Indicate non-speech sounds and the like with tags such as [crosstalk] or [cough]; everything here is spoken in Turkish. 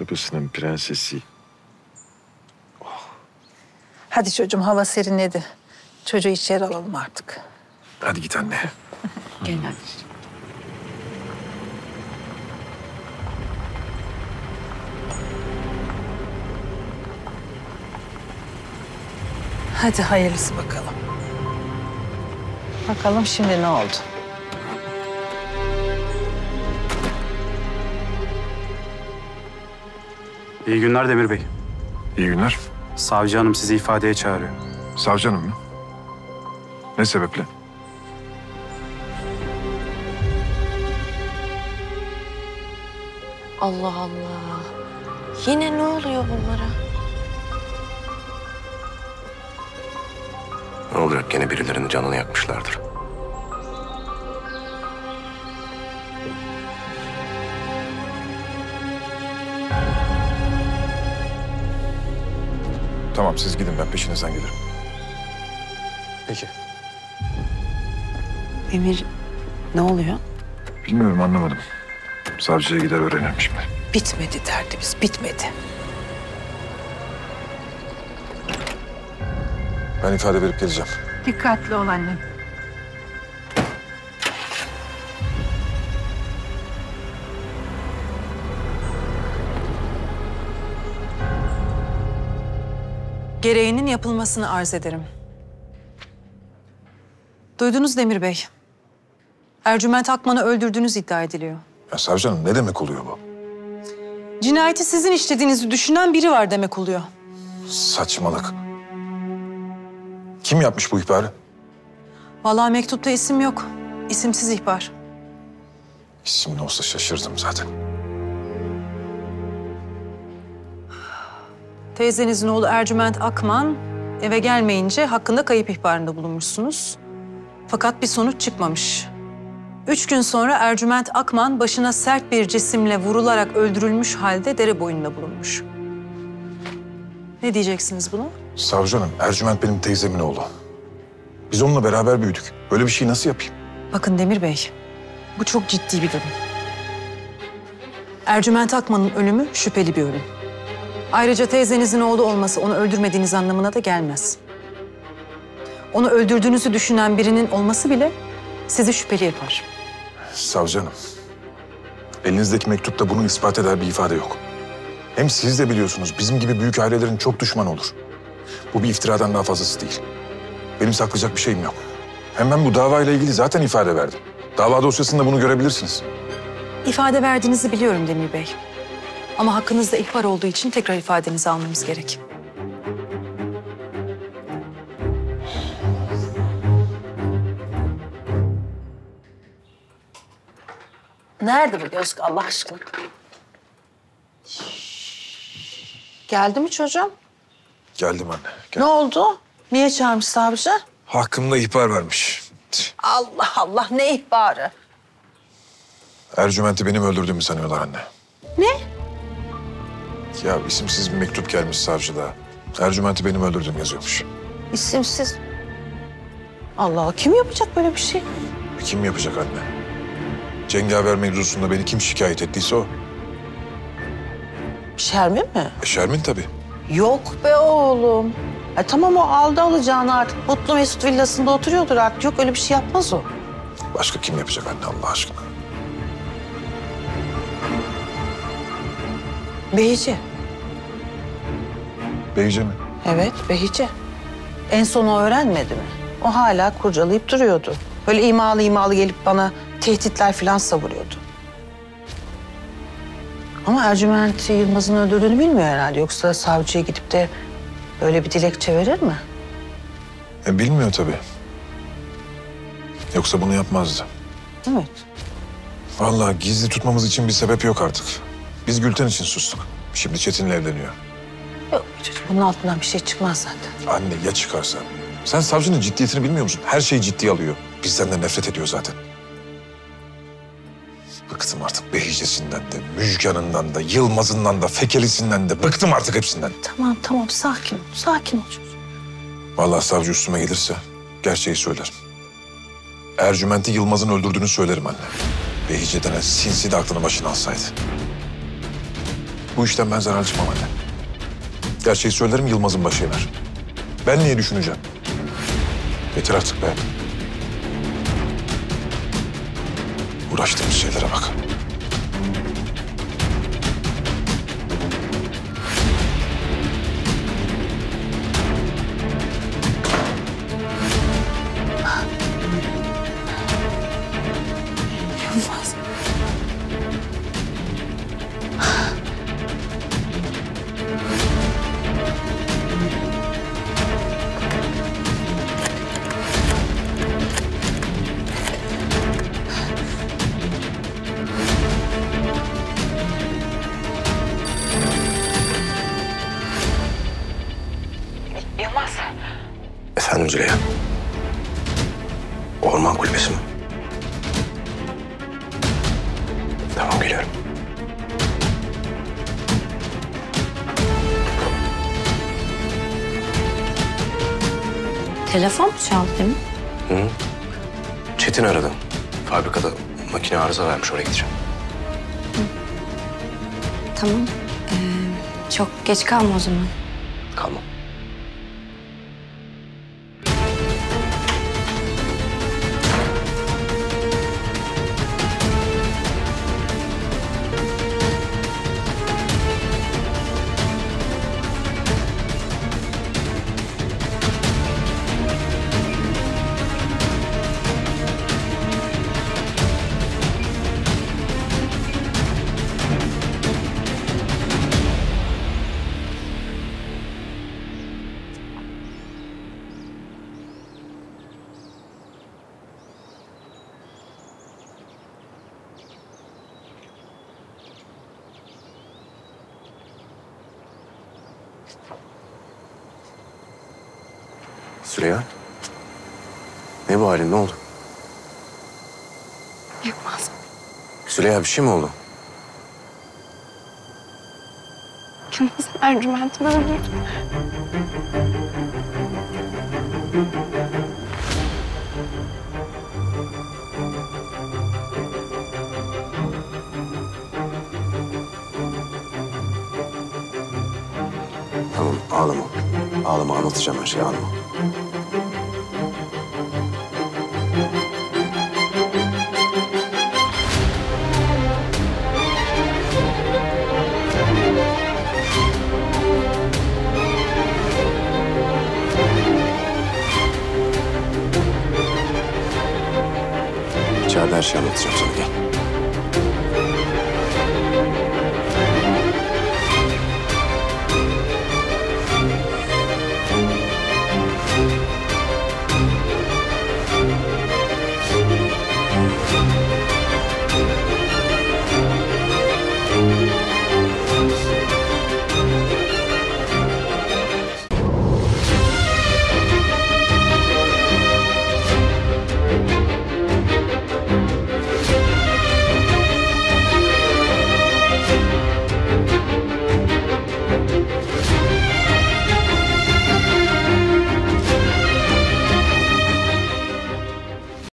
Babasının prensesi. Hadi çocuğum hava serinledi. Çocuğu içeri alalım artık. Hadi git anne. [laughs] Gel anneciğim. Hadi hayırlısı bakalım. Bakalım şimdi ne oldu? İyi günler Demir Bey. İyi günler. Savcı hanım sizi ifadeye çağırıyor. Savcı hanım mı? Ne sebeple? Allah Allah. Yine ne oluyor bunlara? Ne olacak gene birilerinin canını yakmışlardır. Tamam siz gidin ben peşinizden gelirim. Peki. Emir ne oluyor? Bilmiyorum anlamadım. Savcıya gider öğrenirim şimdi. Bitmedi derdimiz, bitmedi. Ben ifade verip geleceğim. Dikkatli ol annem. Gereğinin yapılmasını arz ederim. Duydunuz Demir Bey. Ercüment Akman'ı öldürdüğünüz iddia ediliyor. Ya savcı hanım ne demek oluyor bu? Cinayeti sizin işlediğinizi düşünen biri var demek oluyor. Saçmalık. Kim yapmış bu ihbarı? Vallahi mektupta isim yok. İsimsiz ihbar. İsimli olsa şaşırdım zaten. Teyzenizin oğlu Ercüment Akman eve gelmeyince hakkında kayıp ihbarında bulunmuşsunuz. Fakat bir sonuç çıkmamış. Üç gün sonra Ercüment Akman başına sert bir cisimle vurularak öldürülmüş halde dere boyunda bulunmuş. Ne diyeceksiniz buna? Savcı hanım, Ercüment benim teyzemin oğlu. Biz onunla beraber büyüdük. Böyle bir şey nasıl yapayım? Bakın Demir Bey, bu çok ciddi bir durum. Ercüment Akman'ın ölümü şüpheli bir ölüm. Ayrıca teyzenizin oğlu olması onu öldürmediğiniz anlamına da gelmez. Onu öldürdüğünüzü düşünen birinin olması bile sizi şüpheli yapar. Savcı hanım, elinizdeki mektupta bunu ispat eder bir ifade yok. Hem siz de biliyorsunuz bizim gibi büyük ailelerin çok düşmanı olur. Bu bir iftiradan daha fazlası değil. Benim saklayacak bir şeyim yok. Hem ben bu davayla ilgili zaten ifade verdim. Dava dosyasında bunu görebilirsiniz. İfade verdiğinizi biliyorum Demir Bey. Ama hakkınızda ihbar olduğu için tekrar ifadenizi almamız gerek. Nerede bu Gözde Allah aşkına? Geldi mi çocuğum? Geldim anne. Gel. Ne oldu? Niye çağırmış savcı? Hakkımda ihbar vermiş. Allah Allah ne ihbarı? Ercüment'i benim öldürdüğümü sanıyorlar anne. Ne? Ya isimsiz bir mektup gelmiş savcılığa. Ercüment'i benim öldürdüğüm yazıyormuş. İsimsiz. Allah Allah kim yapacak böyle bir şey? Kim yapacak anne? Cengaver mevzusunda beni kim şikayet ettiyse o. Şermin mi? E Şermin tabii. Yok be oğlum. E tamam o aldı alacağını artık. Mutlu Mesut villasında oturuyordur artık. Yok öyle bir şey yapmaz o. Başka kim yapacak anne Allah aşkına? Behici. Beyce mi? Evet Behici. En son o öğrenmedi mi? O hala kurcalayıp duruyordu. Böyle imalı imalı gelip bana tehditler falan savuruyordu. Ama Ercüment Yılmaz'ın öldürdüğünü bilmiyor herhalde. Yoksa savcıya gidip de böyle bir dilekçe verir mi? E bilmiyor tabii. Yoksa bunu yapmazdı. Evet. Vallahi gizli tutmamız için bir sebep yok artık. Biz Gülten için sustuk. Şimdi Çetin'le evleniyor. Yok çocuğum bunun altından bir şey çıkmaz zaten. Anne ya çıkarsa? Sen savcının ciddiyetini bilmiyor musun? Her şeyi ciddiye alıyor. Bizden de nefret ediyor zaten. Bıktım artık Behicesinden de, Müjgan'ından da, Yılmaz'ından da, Fekelisinden de. Bıktım artık hepsinden. Tamam tamam sakin ol. Sakin ol çocuğum. Vallahi savcı üstüme gelirse gerçeği söylerim. Ercüment'i Yılmaz'ın öldürdüğünü söylerim anne. Behice denen sinsi de aklını başına alsaydı. Bu işten ben zarar çıkmam anne. Gerçeği söylerim Yılmaz'ın başı yanar. Ben niye düşüneceğim? Yeter artık be. Uğraştığımız şeylere bak. Efendim Züleyha. Orman kulübesi mi? Tamam geliyorum. Telefon mu çaldı değil mi? Çetin aradı. Fabrikada makine arıza vermiş oraya gideceğim. Tamam. Ee, çok geç kalma o zaman. Kalmam. Züleyha. Ne bu halin ne oldu? Yılmaz. Züleyha bir şey mi oldu? Yılmaz Ercüment'imi öldürdü. Ağlama anlatacağım her şeyi ağlama. İçeride her şeyi anlatacağım sana gel.